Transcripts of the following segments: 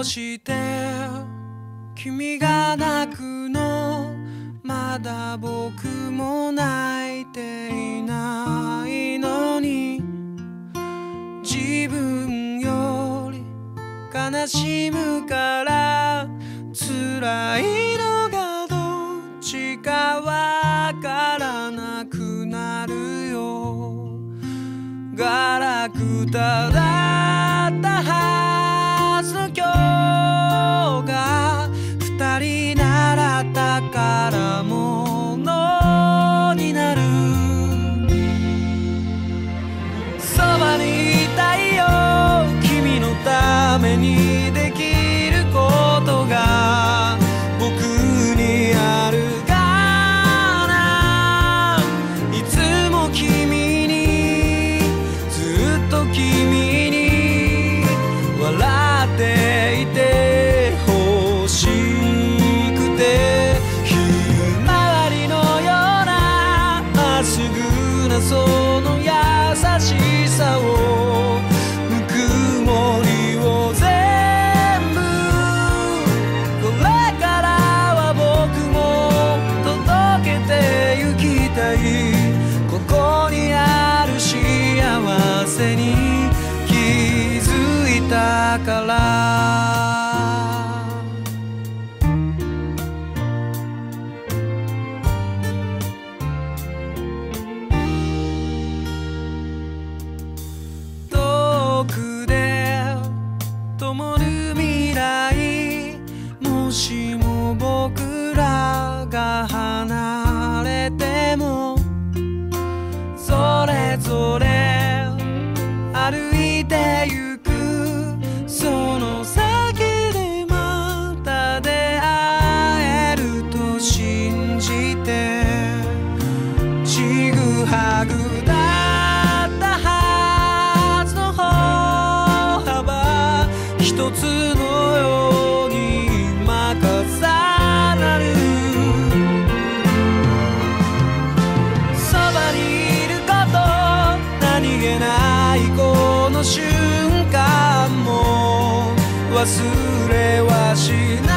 どうして君が泣くのまだ僕も泣いていないのに。自分より悲しむから辛いのがどっちかわからなくなるよ。ガラクタだ宝物になる。そばにいたいよ君のために。から。遠くで共に一つのように任さなる。そばにいること何気ないこの瞬間も忘れはしない。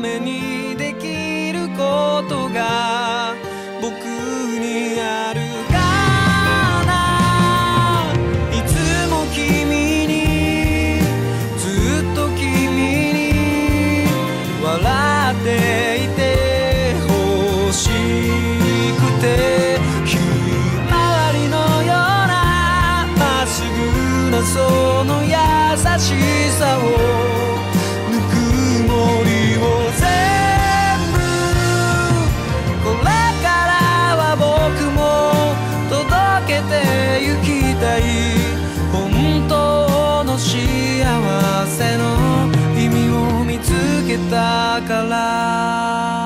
めにできることが僕にあるかな。いつも君にずっと君に笑っていて欲しくてひまわりのようなまっすぐなその優しさを takala.